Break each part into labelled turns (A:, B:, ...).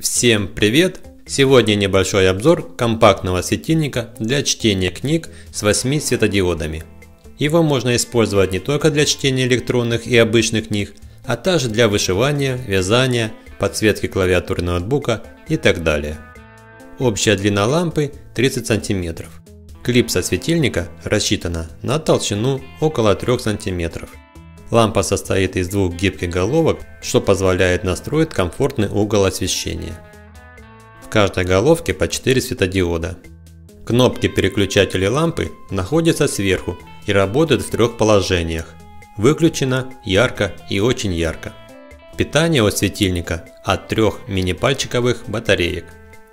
A: Всем привет! Сегодня небольшой обзор компактного светильника для чтения книг с 8 светодиодами. Его можно использовать не только для чтения электронных и обычных книг, а также для вышивания, вязания, подсветки клавиатуры ноутбука и так далее. Общая длина лампы 30 см. Клипса светильника рассчитана на толщину около 3 см. Лампа состоит из двух гибких головок, что позволяет настроить комфортный угол освещения. В каждой головке по 4 светодиода. Кнопки переключателя лампы находятся сверху и работают в трех положениях. Выключено, ярко и очень ярко. Питание от светильника от трех мини-пальчиковых батареек.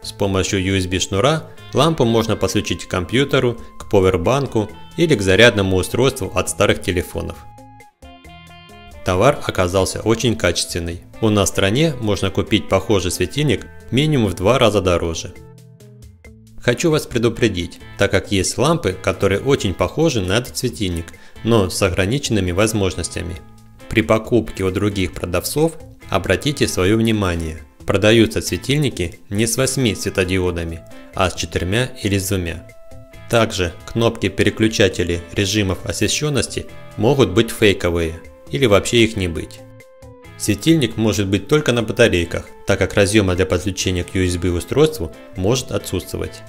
A: С помощью USB шнура лампу можно подключить к компьютеру, к повербанку или к зарядному устройству от старых телефонов. Товар оказался очень качественный. У нас в стране можно купить похожий светильник минимум в два раза дороже. Хочу вас предупредить, так как есть лампы, которые очень похожи на этот светильник, но с ограниченными возможностями. При покупке у других продавцов обратите свое внимание. Продаются светильники не с 8 светодиодами, а с 4 или с 2. Также кнопки переключателей режимов освещенности могут быть фейковые – или вообще их не быть. Светильник может быть только на батарейках, так как разъема для подключения к USB устройству может отсутствовать.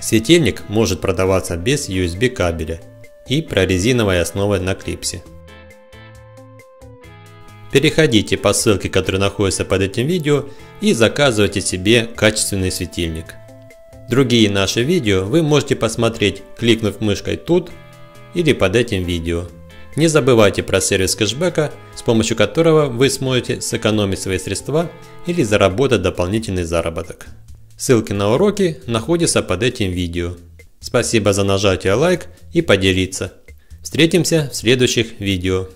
A: Светильник может продаваться без USB кабеля и прорезиновой основой на клипсе. Переходите по ссылке, которая находится под этим видео и заказывайте себе качественный светильник. Другие наши видео вы можете посмотреть, кликнув мышкой тут или под этим видео. Не забывайте про сервис кэшбэка, с помощью которого вы сможете сэкономить свои средства или заработать дополнительный заработок. Ссылки на уроки находятся под этим видео. Спасибо за нажатие лайк и поделиться. Встретимся в следующих видео.